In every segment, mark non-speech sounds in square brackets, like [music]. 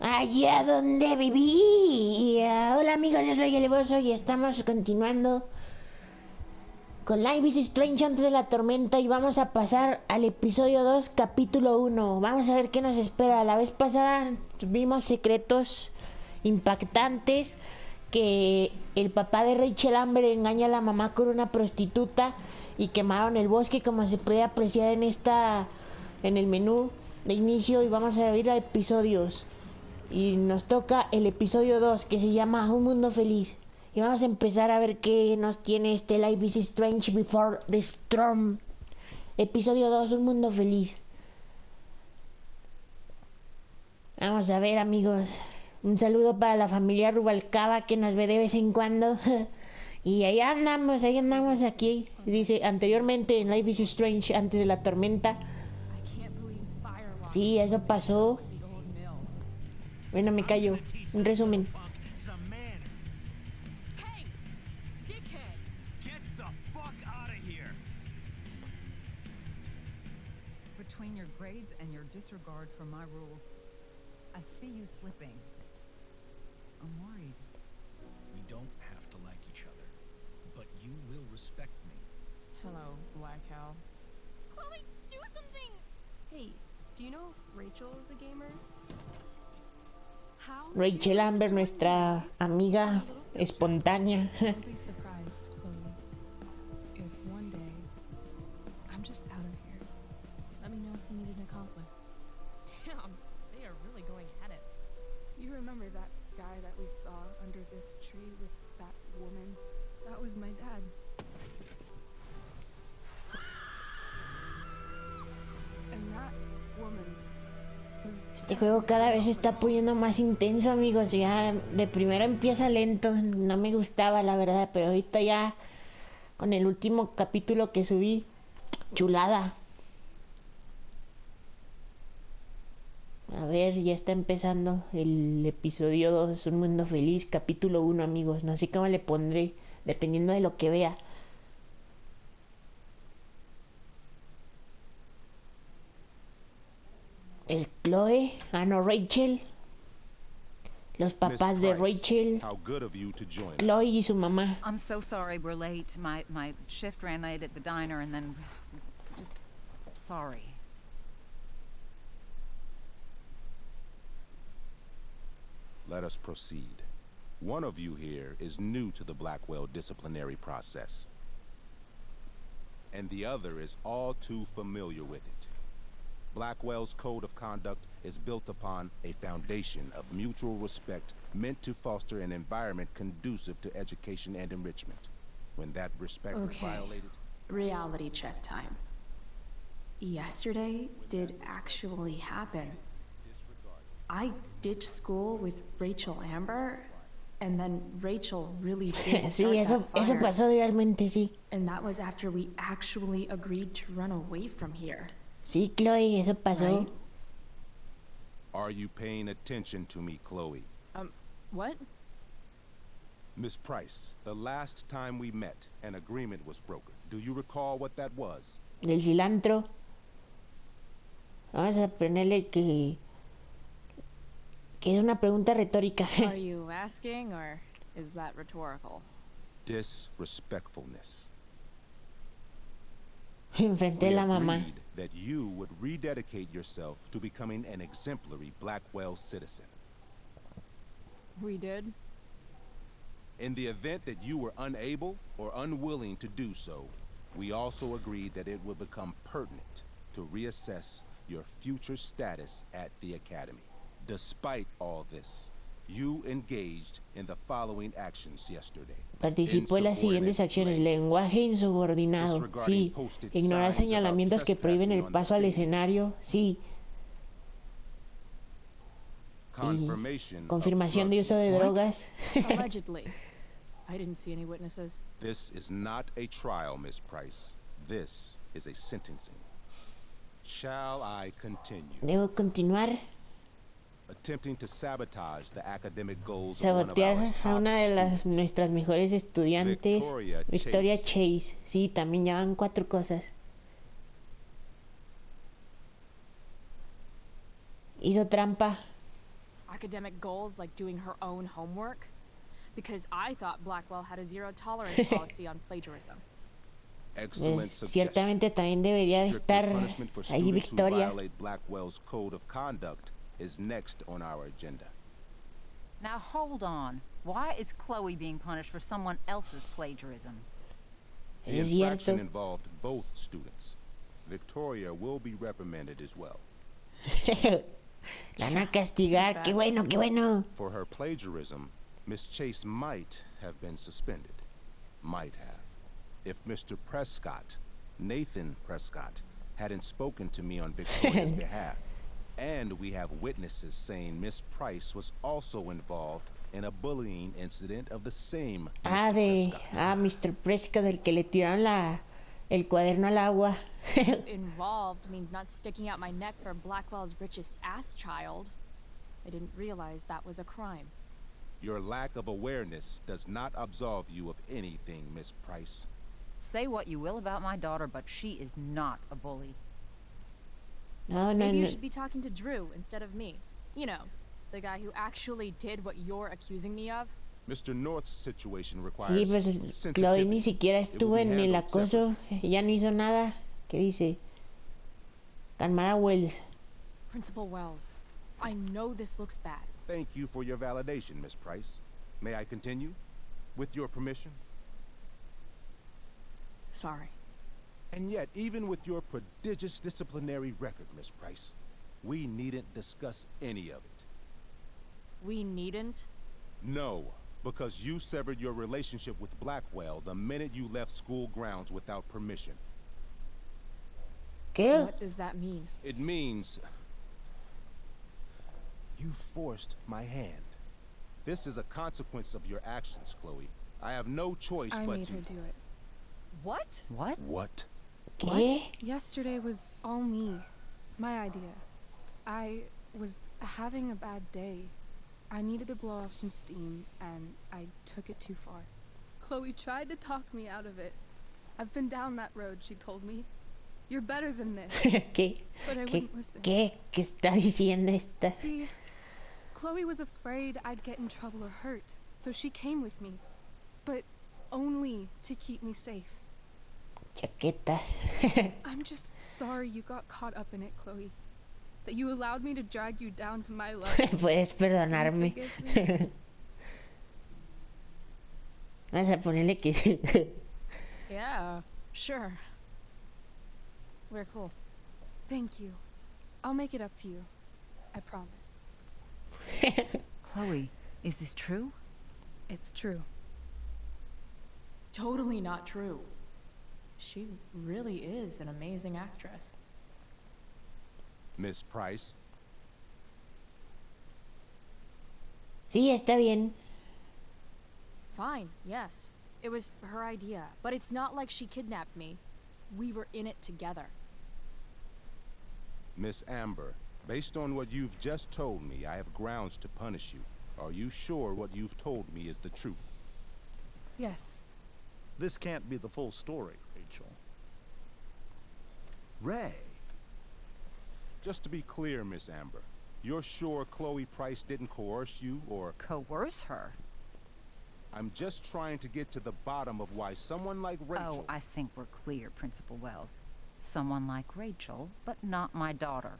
allá donde vivía. Hola amigos, yo soy el y estamos continuando con Life is Strange antes de la tormenta y vamos a pasar al episodio 2, capítulo 1. Vamos a ver qué nos espera. La vez pasada vimos secretos impactantes que el papá de Rachel Amber engaña a la mamá con una prostituta y quemaron el bosque como se puede apreciar en esta en el menú de inicio y vamos a ver a episodios. Y nos toca el episodio 2 que se llama Un mundo feliz. Y vamos a empezar a ver qué nos tiene este Life is Strange Before the Storm. Episodio 2 Un mundo feliz. Vamos a ver amigos. Un saludo para la familia Rubalcaba que nos ve de vez en cuando. [laughs] y ahí andamos, ahí andamos aquí. Dice anteriormente en Life is Strange, antes de la tormenta. Sí, eso pasó. Bueno, me callo. Un resumen. Between your grades and your disregard for my rules, I see you slipping. I'm worried. We don't you will respect me. Hello, Black Owl. Chloe, do something! Hey, do you know if Rachel is a gamer? How Rachel Amber, nuestra amiga espontánea. [laughs] [laughs] Surprised, Chloe, if one day I'm just out of here. Let me know if you need an accomplice. Damn, they are really going at it. You remember that guy that we saw under this tree with that woman? That was my dad. Este juego cada vez se está poniendo más intenso, amigos. Ya de primero empieza lento. No me gustaba, la verdad. Pero ahorita ya, con el último capítulo que subí, chulada. A ver, ya está empezando el episodio 2, Un Mundo Feliz, capítulo 1, amigos. No sé cómo le pondré, dependiendo de lo que vea. El Chloe, ah no, Rachel. Los papás de Rachel, How good of you to join us. Chloe y su mamá. I'm so sorry we're late. My my shift ran late at the diner and then just sorry. Let us proceed. One of you here is new to the Blackwell disciplinary process. And the other is all too familiar with it. Blackwell's code of conduct is built upon a foundation of mutual respect meant to foster an environment conducive to education and enrichment. When that respect is Okay. violated, reality check time. Yesterday did actually happen. I ditched school with Rachel Amber, and then Rachel really [laughs] did Sí, start eso, that eso fire. pasó realmente, sí. And that was after we actually agreed to run away from here. Sí, Chloe, eso pasó. Right. are you paying attention to me, Chloe? Um, what? Miss Price, the last time we met, an agreement was broken. Do you recall what that was? Del cilantro. Vamos a ponerle que. Que es una pregunta retórica. [laughs] Are you asking, or is that rhetorical? Disrespectfulness. Enfrente de We la mamá. agreed that you would rededicate yourself to becoming an exemplary Blackwell citizen. We did? In the event that you were unable or unwilling to do so, we also agreed that it would become pertinent to reassess your future status at the Academy. Despite all this, you engaged in the following actions yesterday. Participó en las siguientes acciones. Lenguaje insubordinado. Sí. Ignorar señalamientos que prohíben el paso al escenario. Sí. Confirmación de uso de drogas. [laughs] Allegedly. I didn't see any witnesses. This is not a trial, Miss Price. This is a sentencing. Shall I continue? Debo continuar. Sabotear a una de las nuestras mejores estudiantes, Victoria Victoria Chase. Sí, también ya van cuatro cosas. Hizo trampa. Academic goals like doing her own homework? Because I thought Blackwell had a zero tolerance [laughs] policy on plagiarism. Excellent Pues, suggestion. ciertamente también debería estar ahí Victoria. Violate Blackwell's code of conduct is next on our agenda. Now hold on. Why is Chloe being punished for someone else's plagiarism? The Es infraction involved both students. Victoria will be reprimanded as well. [laughs] La van a castigar. Qué bueno, qué bueno. For her plagiarism, Miss Chase might have been suspended. Might have. If Mr. Prescott, Nathan Prescott, hadn't spoken to me on [laughs] Victoria's behalf. And we have witnesses saying Miss Price was also involved in a bullying incident of the same Mr. Ah, de. Prescott. Ah, Mr. Prescott, del que le tiraron la, el cuaderno al agua. [laughs] Involved means not sticking out my neck for Blackwell's richest ass child. I didn't realize that was a crime. Your lack of awareness does not absolve you of anything, Miss Price. Say what you will about my daughter, but she is not a bully. No, no, Maybe you no. should be talking to Drew instead of me. You know, the guy who actually did what you're accusing me of. Mr. North's situation requires Sí, pues Chloe ni siquiera estuvo en el acoso. Ya no hizo nada. ¿Qué dice? Calmar a Wells. Principal Wells, I know this looks bad. Thank you for your validation, Miss Price. May I continue? With your permission? Sorry. And yet, even with your prodigious disciplinary record, Miss Price, we needn't discuss any of it. We needn't. No, because you severed your relationship with Blackwell the minute you left school grounds without permission. ¿Qué? What does that mean? It means you forced my hand. This is a consequence of your actions, Chloe. I have no choice I but made to. her do it. What? What? What? ¿Qué? Yesterday was all me. My idea. I was having a bad day. I needed to blow off some steam, and I took it too far. Chloe tried to talk me out of it. I've been down that road, she told me. You're better than [laughs] this. ¿Qué? But I ¿Qué? wouldn't listen. ¿Qué? ¿Qué está diciendo esta? See, Chloe was afraid I'd get in trouble or hurt, so she came with me. But only to keep me safe. Chaquetas. [laughs] I'm just sorry you got caught up in it, Chloe. That you allowed me to drag you down to my level. [laughs] Puedes perdonarme. forgive me? [laughs] Vamos a ponerle que sí. Yeah, sure. We're cool. Thank you. I'll make it up to you. I promise. Chloe, is this true? It's true. Totally not true. She really is an amazing actress. Miss Price, Sí, está bien. Fine, yes. It was her idea, but it's not like she kidnapped me. We were in it together. Miss Amber, based on what you've just told me, I have grounds to punish you. Are you sure what you've told me is the truth? Yes. This can't be the full story, Rachel. Ray. Just to be clear, Miss Amber, you're sure Chloe Price didn't coerce you, or Coerce her? I'm just trying to get to the bottom of why someone like Rachel. Oh, I think we're clear, Principal Wells. Someone like Rachel, but not my daughter.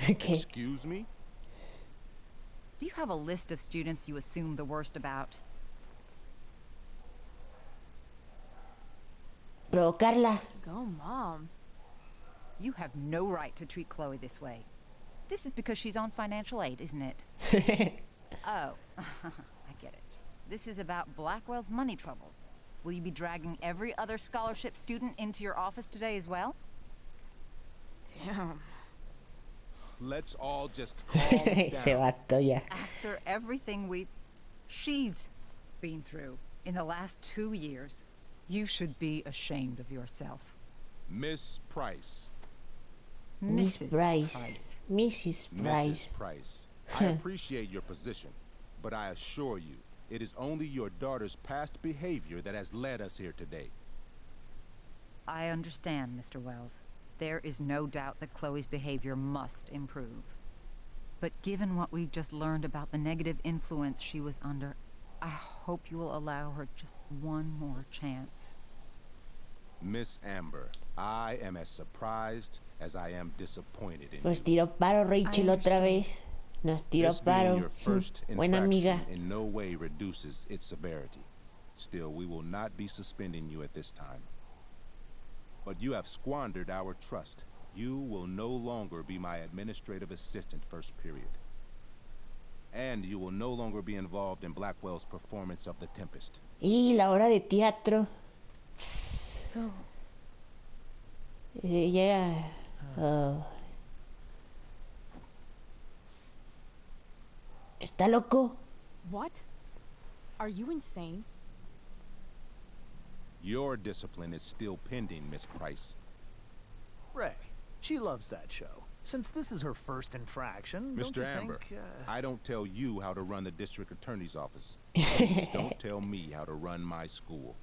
¿Qué? Excuse me? Do you have a list of students you assume the worst about? Provocarla. Go, Mom. You have no right to treat Chloe this way. This is because she's on financial aid, isn't it? [laughs] Oh, [laughs] I get it. This is about Blackwell's money troubles. Will you be dragging every other scholarship student into your office today as well? Damn. Let's all just [laughs] calm Ese down. After everything we've. she's been through in the last two years, you should be ashamed of yourself. Miss Price, Miss Price. Price. Mrs. Price. Mrs. Price, [laughs] I appreciate your position, but I assure you, it is only your daughter's past behavior that has led us here today. I understand, Mr. Wells. There is no doubt that Chloe's behavior must improve. But given what we've just learned about the negative influence she was under, I hope you will allow her just one more chance. Miss Amber, I am as surprised as I am disappointed in Nos you. tiró paro Rachel otra understand. vez. Nos tiró This being paro. your first [laughs] Buena amiga. infraction in no way reduces its severity. Still, we will not be suspending you at this time. But you have squandered our trust. You will no longer be my administrative assistant first period. And you will no longer be involved in Blackwell's performance of The Tempest. Y la hora de teatro. No. Ella. Ah. oh. ¿Está loco? What? Are you insane? Your discipline is still pending, Miss Price. Ray, she loves that show. Since this is her first infraction, don't Mr. you Amber, think, uh, I don't tell you how to run the district attorney's office. [laughs] Please don't tell me how to run my school.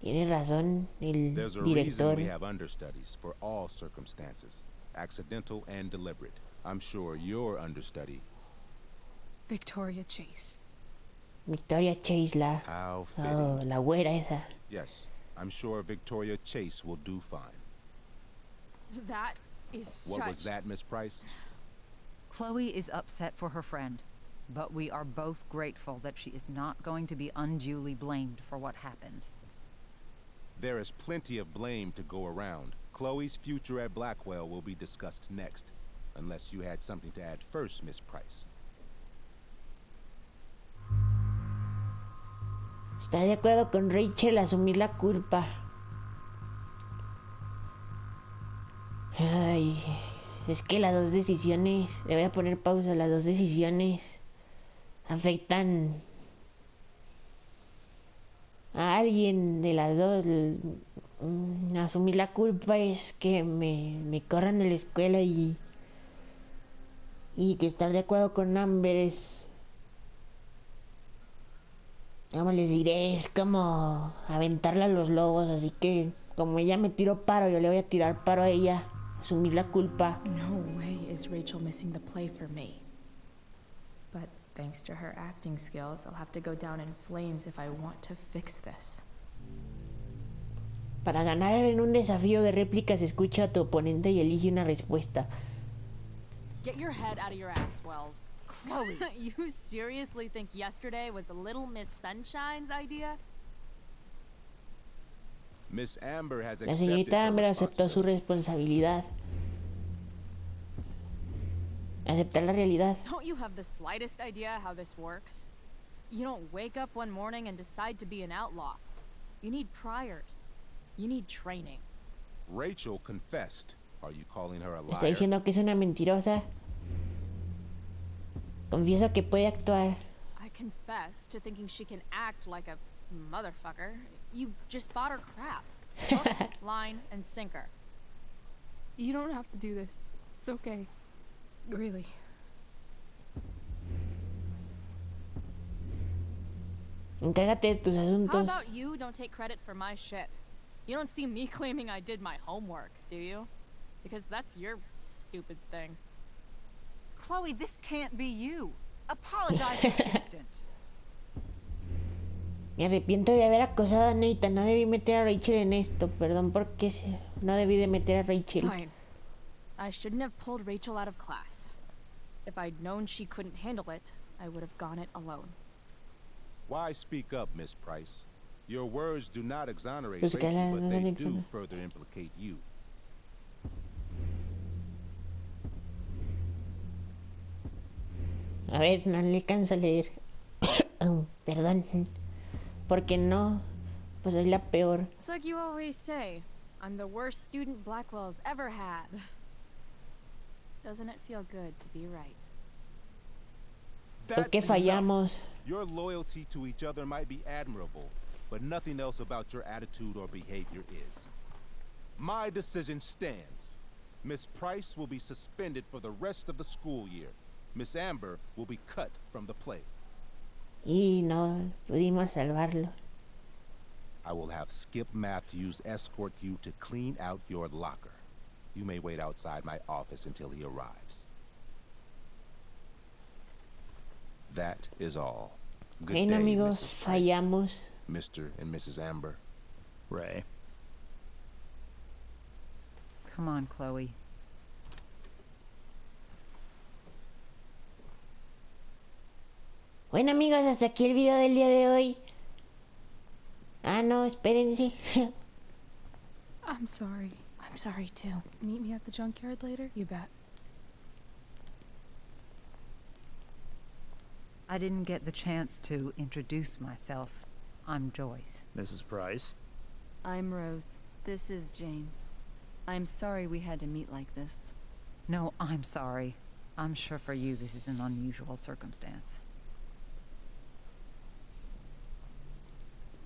Tiene razón el There's a reason we have understudies for all circumstances, accidental and deliberate. I'm sure your understudy, Victoria Chase. Victoria Chase, la. how fitting. Oh, la güera esa. Yes, I'm sure Victoria Chase will do fine. That is What was that, Miss Price? Chloe is upset for her friend, but we are both grateful that she is not going to be unduly blamed for what happened. There is plenty of blame to go around. Chloe's future at Blackwell will be discussed next. Unless you had something to add first, Miss Price. Estar de acuerdo con Rachel, asumir la culpa. Ay, es que las dos decisiones, le voy a poner pausa, las dos decisiones afectan a alguien de las dos. Mm, Asumir la culpa es que me, me corran de la escuela y, y que estar de acuerdo con Amber es ¿Cómo les diré? Es como aventarla a los lobos, así que como ella me tiró paro, yo le voy a tirar paro a ella, asumir la culpa. No way is Rachel missing the play for me. But thanks to her acting skills, I'll have to go down in flames if I want to fix this. Para ganar en un desafío de réplicas, escucha a tu oponente y elige una respuesta. Get your head out of your ass, Wells. Chloe! [laughs] you seriously think yesterday was Little Miss Sunshine's idea? Miss Amber has La señorita Amber aceptó su responsibility. responsabilidad. Aceptar la realidad. Don't you have the slightest idea how this works? You don't wake up one morning and decide to be an outlaw. You need priors. You need training. Rachel confessed. Are you calling her a Está liar? diciendo que es una mentirosa. Confieso que puede actuar. I confess to thinking she can act like a motherfucker. You just bought her crap. Hook, [laughs] line, and sinker. You don't have to do this. It's okay. Really. Encárgate de tus How about you don't take credit for my shit? You don't see me [laughs] claiming I did my homework, do you? Because that's your stupid thing. Chloe, this can't be you. Apologize this [laughs] instant. Me arrepiento de haber acosado a Nathan. No debí meter a Rachel en esto. Perdón porque se- no debí de meter a Rachel. Fine. I shouldn't have pulled Rachel out of class. If I'd known she couldn't handle it, I would have gone it alone. Why speak up, Miss Price? Your words do not exonerate Pues que Rachel, no- but they do further implicate you. A ver, no le alcanzo a leer. [coughs] Oh, Perdón. Porque no, pues soy la peor. It's like you always say, I'm the worst student Blackwell's ever had. Doesn't it feel good to be right? ¿Por qué That's fallamos? Your loyalty to each other might be admirable, but nothing else about your attitude or behavior is. My decision stands. Miss Price will be suspended for the rest of the school year. Miss Amber will be cut from the play. Y no pudimos salvarlo. I will have Skip Matthews escort you to clean out your locker. You may wait outside my office until he arrives. That is all. Good Bien day, amigos, Mrs. Price, fallamos. Mr. and Mrs. Amber. Ray. Come on, Chloe. Bueno amigos, hasta aquí el video del día de hoy. Ah, no, espérense. [laughs] I'm sorry. I'm sorry too. Meet me at the junkyard later? You bet. I didn't get the chance to introduce myself. I'm Joyce. Mrs. Price. I'm Rose. This is James. I'm sorry we had to meet like this. No, I'm sorry. I'm sure for you this is an unusual circumstance.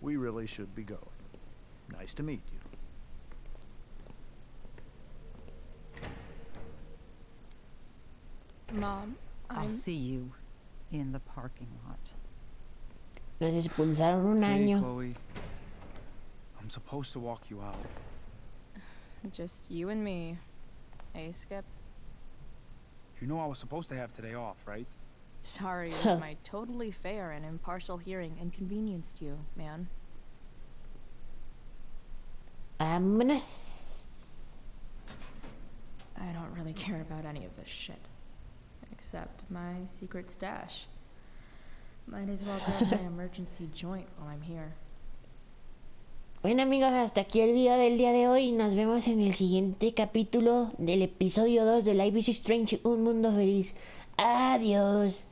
We really should be going. Nice to meet you. Mom, I'll I'm see you in the parking lot. Nos expulsaron un Hey. Chloe. I'm supposed to walk you out. Just you and me. Hey, Skip. You know I was supposed to have today off, right? Sorry if my totally fair and impartial hearing inconvenienced you, man. Vámonos. I don't really care about any of this shit. Except my secret stash. Might as well grab my [laughs] emergency joint while I'm here. Bueno amigos, hasta aquí el video del día de hoy. Nos vemos en el siguiente capítulo del episodio 2 de Life is Strange, Un Mundo Feliz. Adiós.